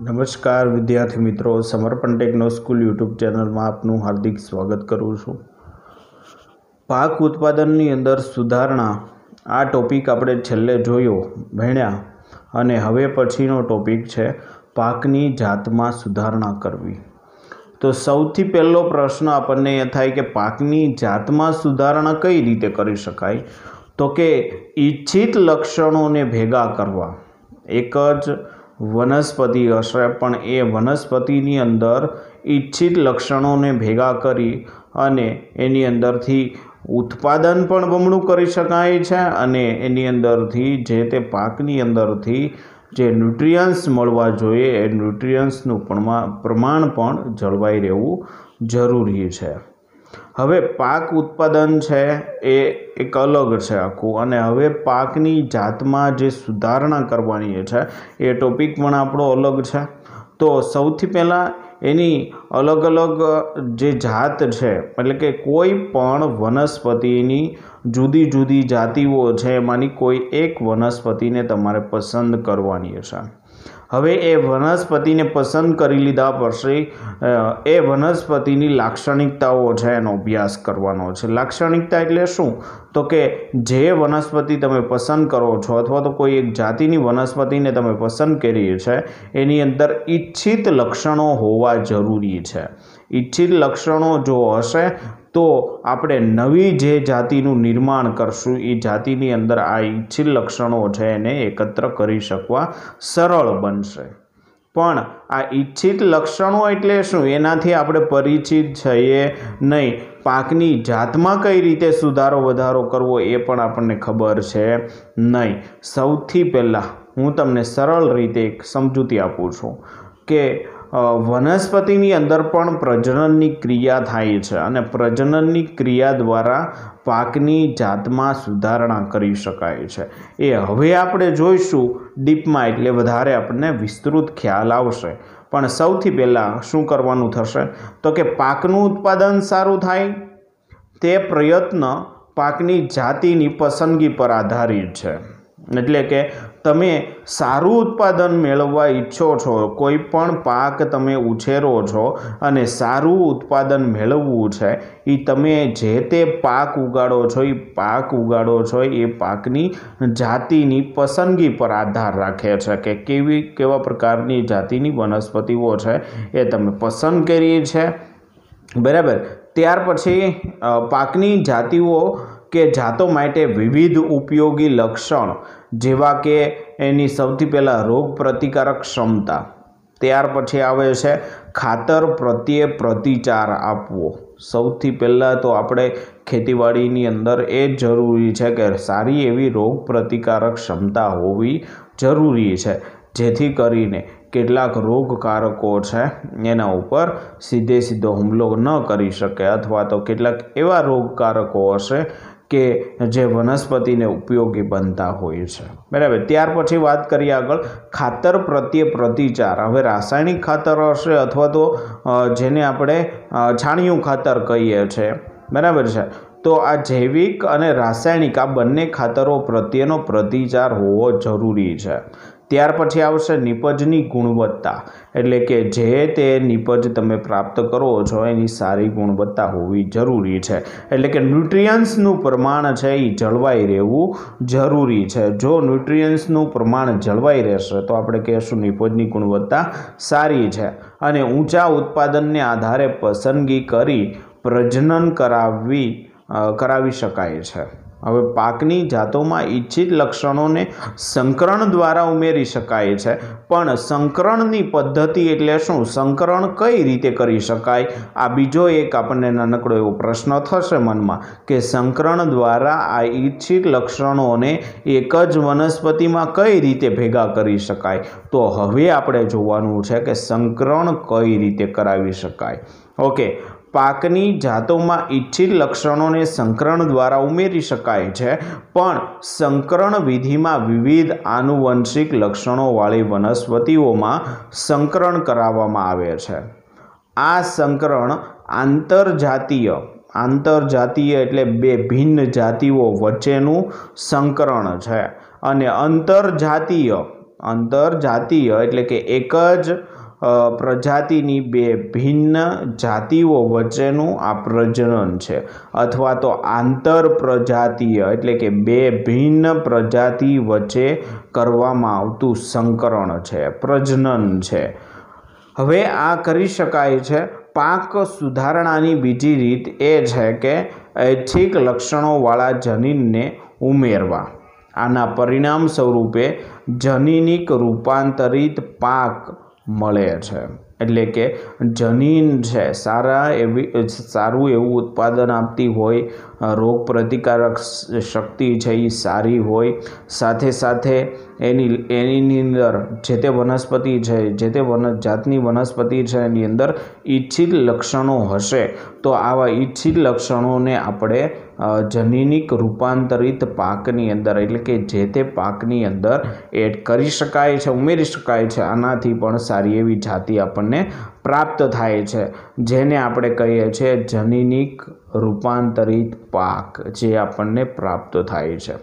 નમસ્કાર વિદ્યાર્થી મિત્રો, સમર્પણ ટેકનો સ્કૂલ યુટ્યુબ ચેનલમાં આપનું હાર્દિક સ્વાગત કરું છું. પાક ઉત્પાદનની અંદર સુધારણા, આ ટોપિક આપણે છેલ્લે જોયો, ભણ્યા, અને હવે પછીનો ટોપિક છે પાકની જાતમાં સુધારણા કરવી. તો સૌથી પહેલો પ્રશ્ન આપણને એ થાય કે પાકની જાતમાં સુધારણા કઈ રીતે કરી શકાય? તો કે ઈચ્છિત લક્ષણોને ભેગા કરવા. એક જ વનસ્પતિ હશે, પણ એ વનસ્પતિની અંદર ઈચ્છિત લક્ષણોને ભેગા કરી અને એની અંદરથી ઉત્પાદન પણ બમણું કરી શકાય છે અને એની અંદરથી જે તે પાકની અંદરથી જે ન્યુટ્રિયન્સ મળવા જોઈએ એ ન્યુટ્રિયન્સનું પ્રમાણ પણ જળવાઈ રહેવું જરૂરી છે. હવે પાક ઉત્પાદન છે એ એક અલગ છે આખું અને હવે પાકની જાતમાં જે સુધારણા કરવાની છે એ ટોપિક પણ આપણો અલગ છે. તો સૌથી પહેલાં એની અલગ અલગ જે જાત છે, એટલે કે કોઈ પણ વનસ્પતિની જુદી જુદી જાતિઓ છે એમાંની કોઈ એક વનસ્પતિને તમારે પસંદ કરવાની છે. હવે એ વનસ્પતિને પસંદ કરી લીધા પછી એ વનસ્પતિની લાક્ષણિકતાઓ છે એનો અભ્યાસ કરવાનો છે. લાક્ષણિકતા એટલે શું? તો કે જે વનસ્પતિ તમે પસંદ કરો છો અથવા તો કોઈ એક જાતિની વનસ્પતિને તમે પસંદ કરી છે, એની અંદર ઈચ્છિત લક્ષણો હોવા જરૂરી છે. ઈચ્છિત લક્ષણો જો હશે તો આપણે નવી જે જાતિનું નિર્માણ કરશું, એ જાતિની અંદર આ ઈચ્છિત લક્ષણો છે એને એકત્ર કરી શકવા સરળ બનશે. પણ આ ઈચ્છિત લક્ષણો એટલે શું? એનાથી આપણે પરિચિત છીએ નહીં. પાકની જાતમાં કઈ રીતે સુધારો, વધારો કરવો એ પણ આપણને ખબર છે નહીં. સૌથી પહેલાં હું તમને સરળ રીતે એક સમજૂતી આપું છું કે વનસ્પતિની અંદર પણ પ્રજનનની ક્રિયા થાય છે અને પ્રજનનની ક્રિયા દ્વારા પાકની જાતમાં સુધારણા કરી શકાય છે. એ હવે આપણે જોઈશું ડીપમાં એટલે વધારે આપણને વિસ્તૃત ખ્યાલ આવશે. પણ સૌથી પહેલાં શું કરવાનું થશે? તો કે પાકનું ઉત્પાદન સારું થાય. તે પ્રયત્ન પાકની જાતિની પસંદગી પર આધારિત છે. એટલે કે તમે સારું ઉત્પાદન મેળવવા ઈચ્છો છો, કોઈ પણ પાક તમે ઉછેરો છો અને સારું ઉત્પાદન મેળવવું છે એ તમે જે તે પાક ઉગાડો છો એ પાક ઉગાડો છો, એ પાકની જાતિની પસંદગી પર આધાર રાખે છે કે કેવી, કેવા પ્રકારની જાતિની વનસ્પતિઓ છે એ તમે પસંદ કરી છે. બરાબર? ત્યાર પછી પાકની જાતિઓ કે જાતો માટે વિવિધ ઉપયોગી લક્ષણ, જેવા કે એની સૌથી પહેલાં રોગ પ્રતિકારક ક્ષમતા. ત્યાર પછી આવે છે ખાતર પ્રત્યે પ્રતિચાર આપવો. સૌથી પહેલાં તો આપણે ખેતીવાડીની અંદર એ જરૂરી છે કે સારી એવી રોગ પ્રતિકારક ક્ષમતા હોવી જરૂરી છે. જેથી કરીને કેટલાક રોગકારકો છે એના ઉપર સીધે સીધો હુમલો ન કરી શકે અથવા તો કેટલાક એવા રોગકારકો હશે કે જે વનસ્પતિને ઉપયોગી બનતા હોય છે. બરાબર. ત્યાર પછી વાત કરીએ આગળ ખાતર પ્રત્યે પ્રતિચાર. હવે રાસાયણિક ખાતર હશે અથવા તો જેને આપણે છાણિયું ખાતર કહીએ છીએ બરાબર છે? તો આ જૈવિક અને રાસાયણિક આ બંને ખાતરો પ્રત્યેનો પ્રતિચાર હોવો જરૂરી છે. ત્યાર પછી આવશે નિપજની ગુણવત્તા. એટલે કે જે તે નિપજ તમે પ્રાપ્ત કરો છો, એની સારી ગુણવત્તા હોવી જરૂરી છે. એટલે કે ન્યુટ્રિયન્સનું પ્રમાણ છે એ જળવાઈ રહેવું જરૂરી છે. જો ન્યુટ્રિયન્સનું પ્રમાણ જળવાઈ રહેશે, તો આપણે કહીશું નિપજની ગુણવત્તા સારી છે. અને ઊંચા ઉત્પાદનને આધારે પસંદગી કરી પ્રજનન કરાવવી કરાવી શકાય છે. હવે પાકની જાતોમાં ઈચ્છિત લક્ષણોને સંકરણ દ્વારા ઉમેરી શકાય છે. પણ સંકરણની પદ્ધતિ એટલે શું? સંકરણ કઈ રીતે કરી શકાય? આ બીજો એક આપણને નાનકડો એવો પ્રશ્ન થશે મનમાં કે સંકરણ દ્વારા આ ઈચ્છિત લક્ષણોને એક જ વનસ્પતિમાં કઈ રીતે ભેગા કરી શકાય? તો હવે આપણે જોવાનું છે કે સંકરણ કઈ રીતે કરાવી શકાય. ઓકે પાકની જાતોમાં ઇચ્છિત લક્ષણોને સંકરણ દ્વારા ઉમેરી શકાય છે, પણ સંકરણ વિધિમાં વિવિધ આનુવંશિક લક્ષણોવાળી વનસ્પતિઓમાં સંકરણ કરાવવામાં આવે છે. આ સંકરણ આંતરજાતીય આંતરજાતીય એટલે બે ભિન્ન જાતિઓ વચ્ચેનું સંકરણ છે અને અંતરજાતીય અંતરજાતીય એટલે કે એક જ પ્રજાતિની બે ભિન્ન જાતિઓ વચ્ચેનું આ પ્રજનન છે. અથવા તો આંતર પ્રજાતીય એટલે કે બે ભિન્ન પ્રજાતિ વચ્ચે કરવામાં આવતું સંકરણ છે, પ્રજનન છે. હવે આ કરી શકાય છે. પાક સુધારણાની બીજી રીત એ છે કે ઐચ્છિક લક્ષણોવાળા જનીનને ઉમેરવા. આના પરિણામ સ્વરૂપે જનીનિક રૂપાંતરિત પાક મળે છે. એટલે કે જનીન છે સારા એવી સારું એવું ઉત્પાદન આપતી હોય રોગ પ્રતિકારક શક્તિ છે એ સારી હોય. સાથે સાથે એની એની અંદર જે તે વનસ્પતિ છે, જે તે વન, જાતની વનસ્પતિ છે એની અંદર ઈચ્છિત લક્ષણો હશે. તો આવા ઈચ્છિત લક્ષણોને આપણે જનીનિક રૂપાંતરિત પાકની અંદર એટલે કે જે તે પાકની અંદર એડ કરી શકાય છે, ઉમેરી શકાય છે. આનાથી પણ સારી એવી જાતિ આપણને પ્રાપ્ત થાય છે, જેને આપણે કહીએ છીએ જનીનિક રૂપાંતરિત પાક, જે આપણને પ્રાપ્ત થાય છે.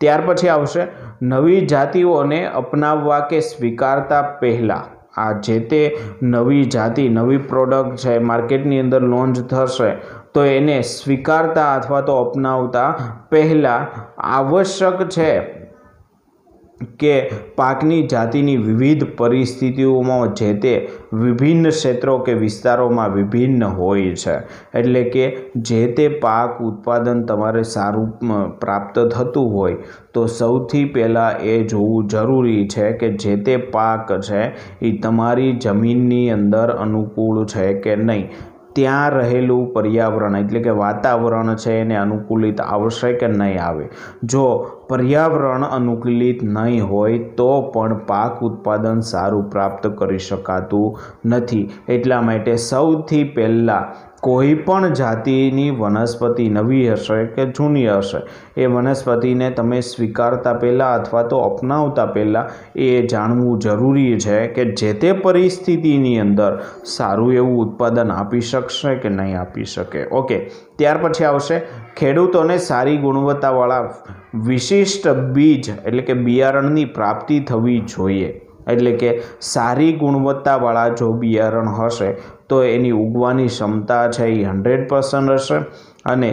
ત્યાર પછી આવશે, નવી જાતિઓને અપનાવવા કે સ્વીકારતા પહેલાં. આ જે તે નવી જાતિ, નવી પ્રોડક્ટ છે, માર્કેટની અંદર લોન્ચ થશે, તો એને સ્વીકારતા અથવા તો અપનાવતા પહેલાં આવશ્યક છે. કે પાકની જાતિની વિવિધ પરિસ્થિતિઓમાં જે તે વિભિન્ન ક્ષેત્રો કે વિસ્તારોમાં વિભિન્ન હોય છે. એટલે કે જે તે પાક ઉત્પાદન તમારે સારું પ્રાપ્ત થતું હોય, તો સૌથી પહેલાં એ જોવું જરૂરી છે કે જે તે પાક છે એ તમારી જમીનની અંદર અનુકૂળ છે કે નહીં. ત્યાં રહેલું પર્યાવરણ, એટલે કે વાતાવરણ છે એને અનુકૂલિત આવશે કે નહીં આવે? જો પર્યાવરણ અનુકૂલિત નહીં હોય, તો પણ પાક ઉત્પાદન સારું પ્રાપ્ત કરી શકાતું નથી. એટલા માટે સૌથી પહેલાં કોઈ પણ જાતિની વનસ્પતિ નવી હશે કે જૂની હશે, એ વનસ્પતિને તમે સ્વીકારતા પહેલાં અથવા તો અપનાવતા પહેલાં એ જાણવું જરૂરી છે કે જે તે પરિસ્થિતિની અંદર સારું એવું ઉત્પાદન આપી શકશે કે નહીં આપી શકે. ઓકે ત્યાર પછી આવશે ખેડૂતોને સારી ગુણવત્તાવાળા વિશિષ્ટ બીજ એટલે કે બિયારણની પ્રાપ્તિ થવી જોઈએ. એટલે કે સારી ગુણવત્તાવાળા જો બિયારણ હશે તો એની ઉગવાની ક્ષમતા છે એ હંડ્રેડ પર્સન્ટ હશે અને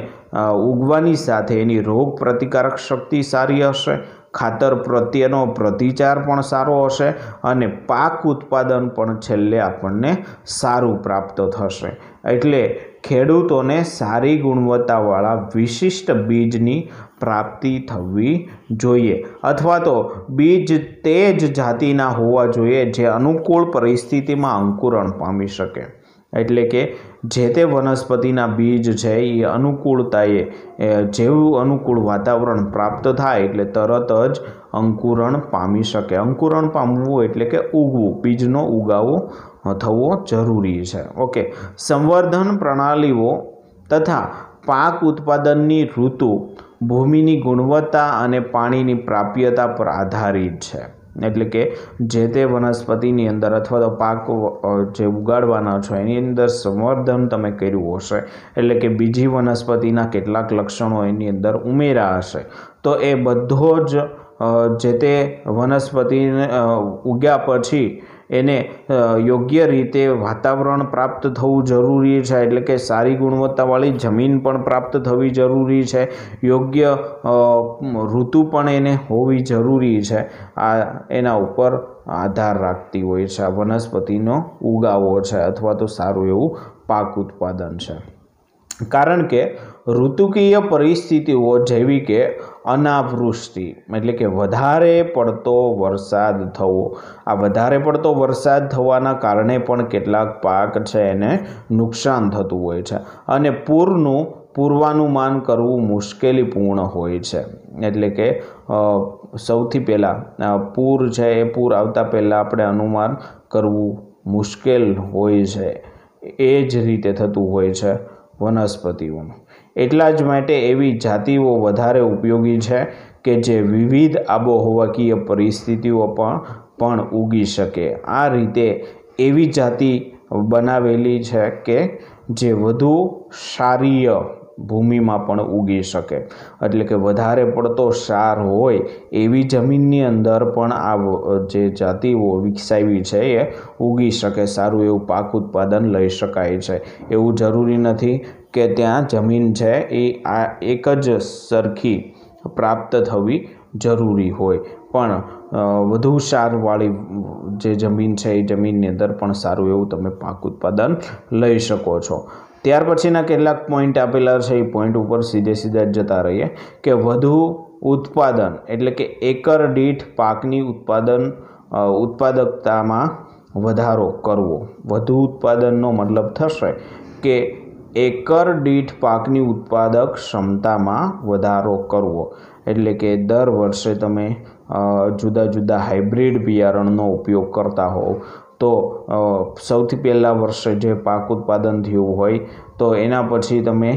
ઉગવાની સાથે એની રોગ પ્રતિકારક શક્તિ સારી હશે, ખાતર પ્રત્યેનો પ્રતિચાર પણ સારો હશે અને પાક ઉત્પાદન પણ છેલ્લે આપણને સારું પ્રાપ્ત થશે. એટલે ખેડૂતોને સારી ગુણવત્તાવાળા વિશિષ્ટ બીજની પ્રાપ્તિ થવી જોઈએ. અથવા તો બીજ તે જ જાતિના હોવા જોઈએ જે અનુકૂળ પરિસ્થિતિમાં અંકુરણ પામી શકે. એટલે કે જે તે વનસ્પતિના બીજ છે એ અનુકૂળતાએ જેવું અનુકૂળ વાતાવરણ પ્રાપ્ત થાય એટલે તરત જ અંકુરણ પામી શકે. અંકુરણ પામવું એટલે કે ઉગવું, બીજનો ઉગાવો થવો જરૂરી છે. ઓકે. સંવર્ધન પ્રણાલીઓ તથા પાક ઉત્પાદનની ઋતુ ભૂમિની ગુણવત્તા અને પાણીની પ્રાપ્યતા પર આધારિત છે. એટલે કે જે તે વનસ્પતિની અંદર અથવા તો પાક જે ઉગાડવાના છો, એની અંદર સંવર્ધન તમે કર્યું હશે. એટલે કે બીજી વનસ્પતિના કેટલાક લક્ષણો એની અંદર ઉમેરા હશે. તો એ બધો જ જે તે વનસ્પતિને ઉગ્યા પછી એને યોગ્ય રીતે વાતાવરણ પ્રાપ્ત થવું જરૂરી છે, એટલે કે સારી ગુણવત્તાવાળી જમીન પણ પ્રાપ્ત થવી જરૂરી છે, યોગ્ય ઋતુ પણ એને હોવી જરૂરી છે. આ એના ઉપર આધાર રાખતી હોય છે, આ વનસ્પતિનો ઉગાવો છે, અથવા તો સારું એવું પાક ઉત્પાદન છે. કારણ કે ઋતુકીય પરિસ્થિતિઓ જેવી કે અનાવૃષ્ટિ, એટલે કે વધારે પડતો વરસાદ થવો. આ વધારે પડતો વરસાદ થવાના કારણે પણ કેટલાક પાક છે એને નુકસાન થતું હોય છે અને પૂરનું, પૂર્વાનુમાન કરવું મુશ્કેલીપૂર્ણ હોય છે. એટલે કે સૌથી પહેલાં પૂર છે એ પૂર આવતા પહેલાં આપણે અનુમાન કરવું મુશ્કેલ હોય છે. એ જ રીતે થતું હોય છે વનસ્પતિઓનું. એટલા જ માટે એવી જાતિઓ વધારે ઉપયોગી છે કે જે વિવિધ આબોહવાકીય પરિસ્થિતિઓ પણ પણ ઉગી શકે. આ રીતે એવી જાતિ બનાવેલી છે કે જે વધુ સારીય ભૂમિમાં પણ ઉગી શકે. એટલે કે વધારે પડતો ક્ષાર હોય એવી જમીનની અંદર પણ આ જે જાતિઓ વિકસાવી છે એ ઉગી શકે. સારું એવું પાક ઉત્પાદન લઈ શકાય છે. એવું જરૂરી નથી કે ત્યાં જમીન છે એ આ એક જ સરખી પ્રાપ્ત થવી જરૂરી હોય. પણ વધુ સારવાળી જે જમીન છે એ જમીનની અંદર પણ સારું એવું તમે પાક ઉત્પાદન લઈ શકો છો. ત્યાર પછીના કેટલાક પોઈન્ટ આપેલા છે, એ પોઈન્ટ ઉપર સીધે સીધા જતા રહીએ. કે વધુ ઉત્પાદન, એટલે કે એકર દીઠ પાકની ઉત્પાદન ઉત્પાદકતામાં વધારો કરવો. વધુ ઉત્પાદનનો મતલબ થશે કે એકર દીઠ પાકની ઉત્પાદક ક્ષમતામાં વધારો કરવો. એટલે કે દર વર્ષે તમે જુદા જુદા હાઇબ્રિડ બિયારણનો ઉપયોગ કરતા હોવ. તો સૌથી પહેલાં વર્ષે જે પાક ઉત્પાદન થયું હોય, તો એના પછી તમે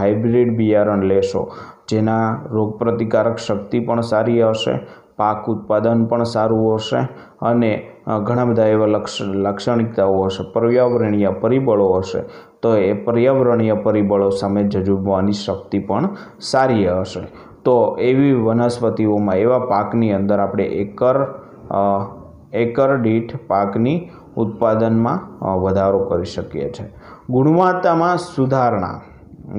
હાઇબ્રિડ બિયારણ લેશો, જેના રોગપ્રતિકારક શક્તિ પણ સારી હશે, પાક ઉત્પાદન પણ સારું હશે, અને ઘણા બધા એવા લાક્ષણિકતાઓ હશે, પર્યાવરણીય પરિબળો હશે, તો એ પર્યાવરણીય પરિબળો સામે જજુમવાની શક્તિ પણ સારી હશે. તો એવી વનસ્પતિઓમાં એવા પાકની અંદર આપણે એકર એકર દીઠ પાકની ઉત્પાદનમાં વધારો કરી શકીએ છીએ ગુણવત્તામાં સુધારણા.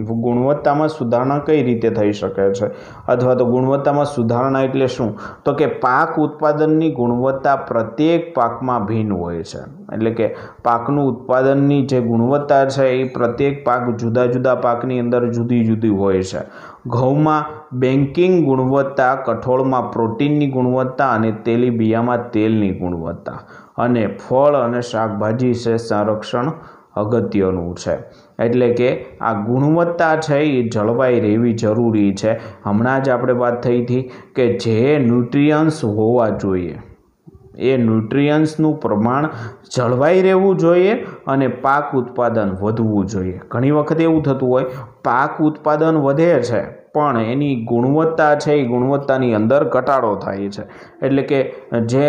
ગુણવત્તામાં સુધારણા કઈ રીતે થઈ શકે છે? અથવા તો ગુણવત્તામાં સુધારણા એટલે શું? તો કે પાક ઉત્પાદનની ગુણવત્તા પ્રત્યેક પાકમાં ભિન્ન હોય છે. એટલે કે પાકનું ઉત્પાદનની જે ગુણવત્તા છે એ પ્રત્યેક પાક જુદા જુદા પાકની અંદર જુદી જુદી હોય છે. ઘઉંમાં બેન્કિંગ ગુણવત્તા, કઠોળમાં પ્રોટીનની ગુણવત્તા અને તેલીબિયામાં તેલની ગુણવત્તા. અને ફળ અને શાકભાજી છે સંરક્ષણ અગત્યનું છે. એટલે કે આ ગુણવત્તા છે એ જળવાઈ રહેવી જરૂરી છે. હમણાં જ આપણે વાત થઈ હતી કે જે ન્યુટ્રિયન્સ હોવા જોઈએ. એ ન્યુટ્રિયન્સનું પ્રમાણ જળવાઈ રહેવું જોઈએ અને પાક ઉત્પાદન વધવું જોઈએ. ઘણી વખત એવું થતું હોય પાક ઉત્પાદન વધે છે, પણ એની ગુણવત્તા છે, એ ગુણવત્તાની અંદર ઘટાડો થાય છે. એટલે કે જે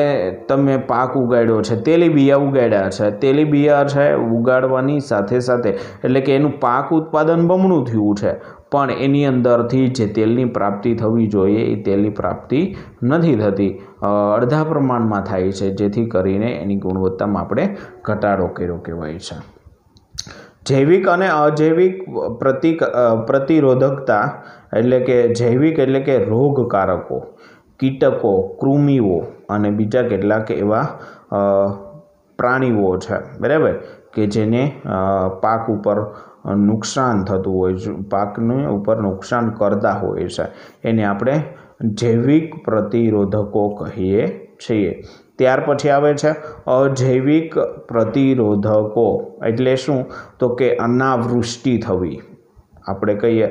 તમે પાક ઉગાડ્યો છે તેલીબિયા ઉગાડ્યા છે તેલીબિયા છે ઉગાડવાની સાથે સાથે, એટલે કે એનું પાક ઉત્પાદન બમણું થયું છે, પણ એની અંદરથી જે તેલની પ્રાપ્તિ થવી જોઈએ, એ તેલની પ્રાપ્તિ નથી થતી. અડધા પ્રમાણમાં થાય છે, જેથી કરીને એની ગુણવત્તામાં આપણે ઘટાડો કર્યો કહેવાય છે. જૈવિક અને અજૈવિક પ્રતિક પ્રતિરોધકતા એટલે કે જૈવિક એટલે કે રોગકારકો, કીટકો, કૃમિઓ અને બીજા કેટલાક એવા પ્રાણીઓ છે. બરાબર? કે જેને પાક ઉપર નુકસાન થતું હોય છે, પાકને ઉપર નુકસાન કરતા હોય છે. એને આપણે જૈવિક પ્રતિરોધકો કહીએ છીએ. ત્યાર પછી આવે છે અજૈવિક પ્રતિરોધકો. એટલે શું? તો કે અનાવૃષ્ટિ થવી. આપણે કહીએ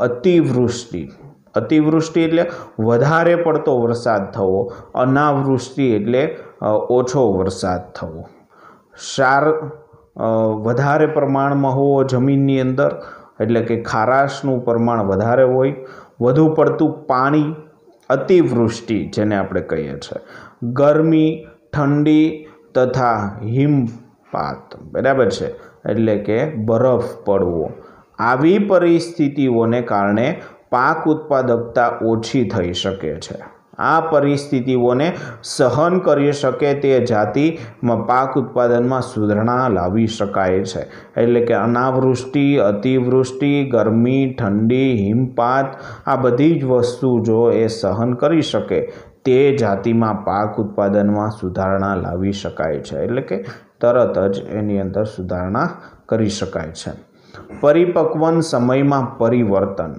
અતિવૃષ્ટિ. અતિવૃષ્ટિ એટલે વધારે પડતો વરસાદ થવો. અનાવૃષ્ટિ એટલે ઓછો વરસાદ થવો. ક્ષાર વધારે પ્રમાણમાં હોવો જમીનની અંદર. એટલે કે ખારાશનું પ્રમાણ વધારે હોય. વધુ પડતું પાણી અતિવૃષ્ટિ જેને આપણે કહીએ છીએ. ગરમી, ઠંડી તથા હિમપાત, બરાબર છે? એટલે કે બરફ પડવો. આવી પરિસ્થિતિઓને કારણે પાક ઉત્પાદકતા ઓછી થઈ શકે છે. આ પરિસ્થિતિઓને સહન કરી શકે તે જાતિમાં પાક ઉત્પાદનમાં સુધારણા લાવી શકાય છે. એટલે કે અનાવૃષ્ટિ, અતિવૃષ્ટિ, ગરમી, ઠંડી, હિમપાત, આ બધી જ વસ્તુ જો એ સહન કરી શકે, તે જાતિમાં પાક ઉત્પાદનમાં સુધારણા લાવી શકાય છે. એટલે કે તરત જ એની અંદર સુધારણા કરી શકાય છે. પરિપક્વન સમયમાં પરિવર્તન.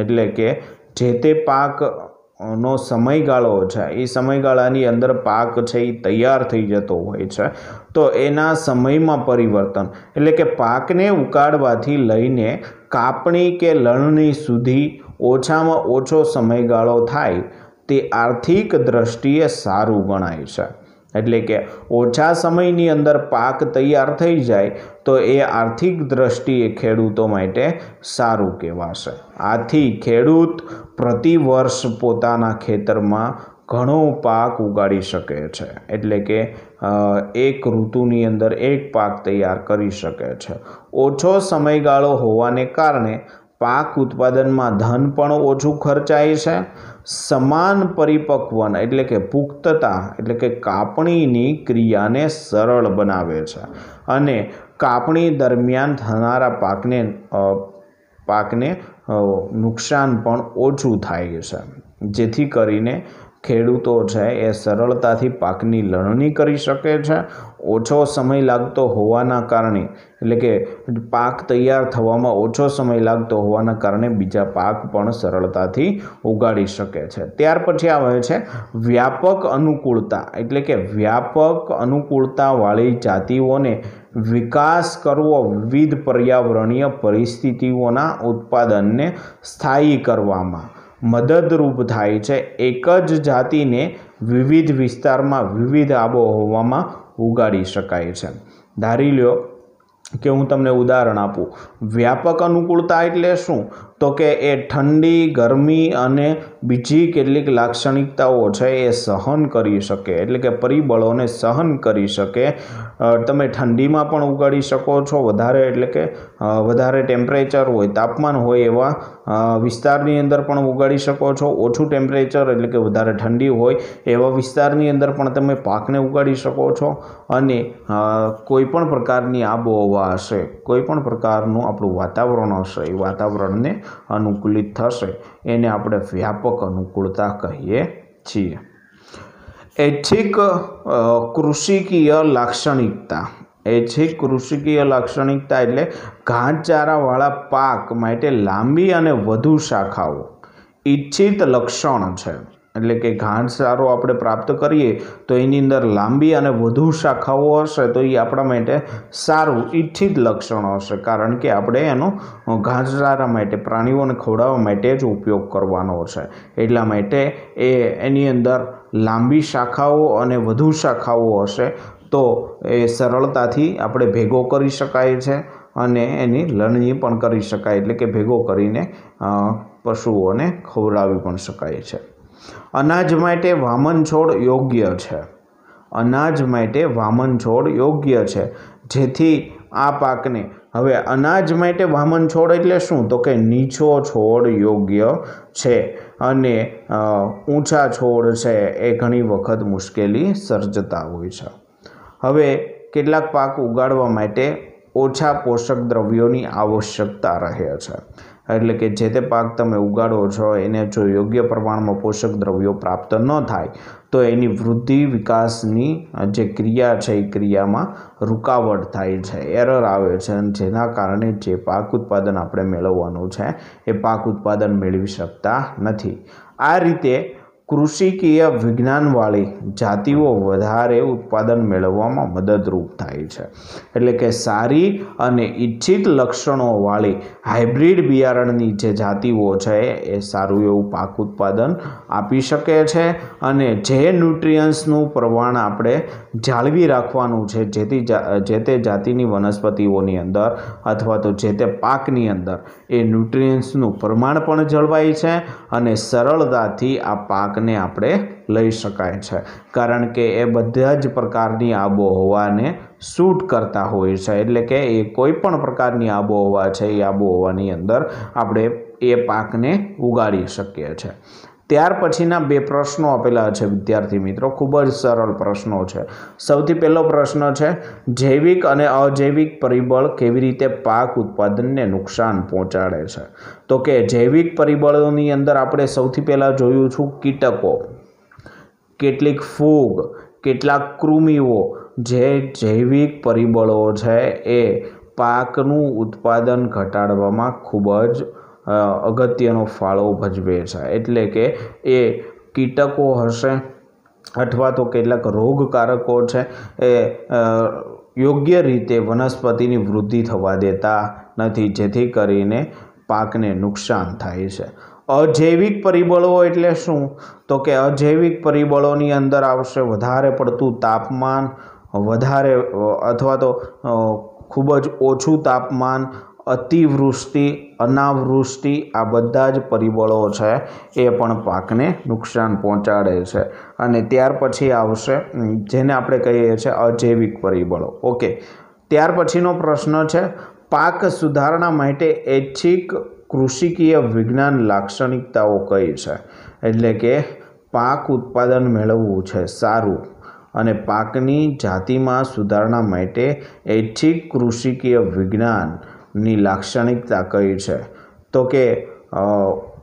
એટલે કે જે તે પાક નો સમયગાળો છે. એ સમયગાળાની અંદર પાક છે એ તૈયાર થઈ જતો હોય છે. તો એના સમયમાં પરિવર્તન, એટલે કે પાકને ઉકાળવાથી લઈને કાપણી કે લણણી સુધી ઓછામાં ઓછો સમયગાળો થાય તે આર્થિક દ્રષ્ટિએ સારું ગણાય છે. એટલે કે ઓછા સમયની અંદર પાક તૈયાર થઈ જાય તો એ આર્થિક દ્રષ્ટિએ ખેડૂતો માટે સારું કહેવાશે. આથી ખેડૂત પ્રતિ વર્ષ પોતાના ખેતરમાં ઘણો પાક ઉગાડી શકે છે. એટલે કે એક ઋતુની અંદર એક પાક તૈયાર કરી શકે છે. ઓછો સમયગાળો હોવાને કારણે પાક ઉત્પાદનમાં ધન પણ ઓછું ખર્ચાય છે. સમાન પરિપક્વન એટલે કે પુખ્તતા, એટલે કે કાપણીની ક્રિયાને સરળ બનાવે છે. અને કાપણી દરમિયાન થનારા પાકને પાકને નુકસાન પણ ઓછું થાય છે. જેથી કરીને ખેડૂતો છે એ સરળતાથી પાકની લણણી કરી શકે છે ઓછો સમય લાગતો હોવાના કારણે, એટલે કે પાક તૈયાર થવામાં ઓછો સમય લાગતો હોવાના કારણે બીજા પાક પણ સરળતાથી ઉગાડી શકે છે. ત્યાર પછી આવે છે વ્યાપક અનુકૂળતા, એટલે કે વ્યાપક અનુકૂળતાવાળી જાતિઓને વિકાસ કરવો વિવિધ પર્યાવરણીય પરિસ્થિતિઓના ઉત્પાદનને સ્થાયી કરવામાં મદદરૂપ થાય છે. એક જ જાતિને વિવિધ વિસ્તારમાં વિવિધ આબોહવામાં ઉગાડી શકાય છે. ધારી લ્યો કે હું તમને ઉદાહરણ આપું. વ્યાપક અનુકૂળતા એટલે શું? તો કે એ ઠંડી, ગરમી અને બીજી કેટલીક લાક્ષણિકતાઓ છે એ સહન કરી શકે. એટલે કે પરિબળોને સહન કરી શકે. તમે ઠંડીમાં પણ ઉગાડી શકો છો વધારે, એટલે કે વધારે ટેમ્પરેચર હોય, તાપમાન હોય એવા વિસ્તારની અંદર પણ ઉગાડી શકો છો. ઓછું ટેમ્પરેચર એટલે કે વધારે ઠંડી હોય એવા વિસ્તારની અંદર પણ તમે પાકને ઉગાડી શકો છો અને કોઈ પણ પ્રકારની આબોહવા હશે, કોઈ પણ પ્રકારનું આપણું વાતાવરણ હશે, એ વાતાવરણને અનુકૂલિત થશે. એને આપણે વ્યાપક અનુકૂળતા કહીએ છીએ. ઐચ્છિક કૃષિકીય લાક્ષણિકતા. ઐચ્છિક કૃષિકીય લાક્ષણિકતા એટલે ઘાસચારાવાળા પાક માટે લાંબી અને વધુ શાખાઓ. ઈચ્છિત લક્ષણ છે. એટલે કે ઘાસચારો આપણે પ્રાપ્ત કરીએ તો એની અંદર લાંબી અને વધુ શાખાઓ હશે તો એ આપણા માટે સારું, ઈચ્છિત લક્ષણ હશે. કારણ કે આપણે એનો ઘાસચારા માટે, પ્રાણીઓને ખવડાવવા માટે જ ઉપયોગ કરવાનો છે. એટલા માટે એ, એની અંદર લાંબી શાખાઓ અને વધુ શાખાઓ હશે, તો એ સરળતાથી આપણે ભેગો કરી શકાય છે અને એની લણણી પણ કરી શકાય, એટલે કે ભેગો કરીને પશુઓને ખવડાવી પણ શકાય છે. અનાજ માટે વામન છોડ યોગ્ય છે. અનાજ માટે વામન છોડ યોગ્ય છે. જેથી આ પાકને, હવે અનાજ માટે વામન છોડ એટલે શું? તો કે નીચો છોડ યોગ્ય છે. અને ઊંચા છોડ છે એ ઘણી વખત મુશ્કેલી સર્જતા હોય છે. હવે, કેટલાક પાક ઉગાડવા માટે ઓછા પોષક દ્રવ્યોની આવશ્યકતા રહે છે. એટલે કે જે તે પાક તમે ઉગાડો છો, એને જો યોગ્ય પ્રમાણમાં પોષક દ્રવ્યો પ્રાપ્ત ન થાય, તો એની વૃદ્ધિ, વિકાસની જે ક્રિયા છે, એ ક્રિયામાં રૂકાવટ થાય છે, એરર આવે છે અને જેના કારણે જે પાક ઉત્પાદન આપણે મેળવવાનું છે, એ પાક ઉત્પાદન મેળવી શકતા નથી. આ રીતે કૃષિકીય વિજ્ઞાનવાળી જાતિઓ વધારે ઉત્પાદન મેળવવામાં મદદરૂપ થાય છે. એટલે કે સારી અને ઈચ્છિત લક્ષણોવાળી હાઇબ્રિડ બિયારણની જે જાતિઓ છે, એ સારું એવું પાક ઉત્પાદન આપી શકે છે અને જે ન્યુટ્રિયન્સનું પ્રમાણ આપણે જાળવી રાખવાનું છે, જેથી જે તે જાતિની વનસ્પતિઓની અંદર અથવા તો જે તે પાકની અંદર એ ન્યુટ્રિયન્સનું પ્રમાણ પણ જળવાય છે અને સરળતાથી આ પાક પાકને આપણે લઈ શકાય છે. કારણ કે એ બધા જ પ્રકારની આબોહવાને સૂટ કરતા હોય છે. એટલે કે એ કોઈ પણ પ્રકારની આબોહવા છે, એ આબોહવાની અંદર આપણે એ પાકને ઉગાડી શકીએ છીએ ત્યાર પછીના બે પ્રશ્નો આપેલા છે, વિદ્યાર્થી મિત્રો. ખૂબ જ સરળ પ્રશ્નો છે. સૌથી પહેલો પ્રશ્ન છે, જૈવિક અને અજૈવિક પરિબળ કેવી રીતે પાક ઉત્પાદનને નુકસાન પહોંચાડે છે? તો કે જૈવિક પરિબળોની અંદર આપણે સૌથી પહેલાં જોયું છું કીટકો, કેટલીક ફૂગ, કેટલાક કૃમિઓ. જે જૈવિક પરિબળો છે એ પાકનું ઉત્પાદન ઘટાડવામાં ખૂબ જ અગત્યનો ફાળો ભજવે છે. એટલે કે એ કીટકો હશે અથવા તો કેટલાક રોગકારકો છે, એ યોગ્ય રીતે વનસ્પતિની વૃદ્ધિ થવા દેતા નથી, જેથી કરીને પાકને નુકસાન થાય છે. અજૈવિક પરિબળો એટલે શું? તો કે અજૈવિક પરિબળોની અંદર આવશે વધારે પડતું તાપમાન, વધારે અથવા તો ખૂબ જ ઓછું તાપમાન અતિવૃષ્ટિ, અનાવૃષ્ટિ આ બધા જ પરિબળો છે એ પણ પાકને નુકસાન પહોંચાડે છે. અને ત્યાર પછી આવશે જેને આપણે કહીએ છીએ અજૈવિક પરિબળો. ઓકે ત્યાર પછીનો પ્રશ્ન છે, પાક સુધારણા માટે ઐચ્છિક કૃષિકીય વિજ્ઞાન લાક્ષણિકતાઓ કઈ છે? એટલે કે પાક ઉત્પાદન મેળવવું છે, સારું. અને પાકની જાતિમાં સુધારણા માટે ઐચ્છિક કૃષિકીય વિજ્ઞાનની લાક્ષણિકતા કઈ છે? તો કે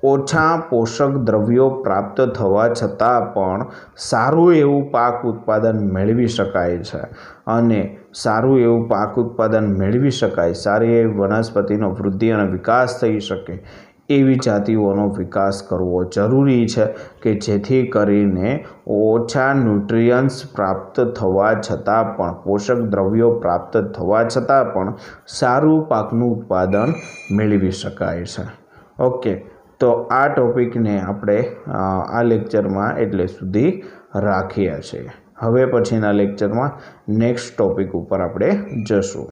ઓછા પોષક દ્રવ્યો પ્રાપ્ત થવા છતાં પણ સારું એવું પાક ઉત્પાદન મેળવી શકાય છે. અને સારું એવું પાક ઉત્પાદન મેળવી શકાય. સારી એવી વનસ્પતિનો વૃદ્ધિ અને વિકાસ થઈ શકે. એવી જાતિઓનો વિકાસ કરવો જરૂરી છે કે જેથી કરીને ઓછા ન્યુટ્રિયન્ટ્સ પ્રાપ્ત થવા છતાં પણ, પોષક દ્રવ્યો પ્રાપ્ત થવા છતાં પણ સારું પાકનું ઉત્પાદન મેળવી શકાય છે. ઓકે, તો આ ટોપિકને આપણે આ લેક્ચરમાં એટલે સુધી રાખીએ છીએ. હવે પછીના લેક્ચરમાં નેક્સ્ટ ટોપિક ઉપર આપણે જશું.